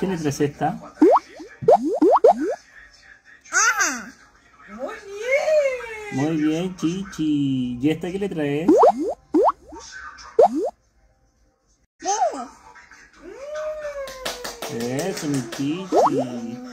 ¿Qué letra es esta? Muy bien. Muy bien, Chichi. ¿Y esta qué letra es? Eso, mi Chichi.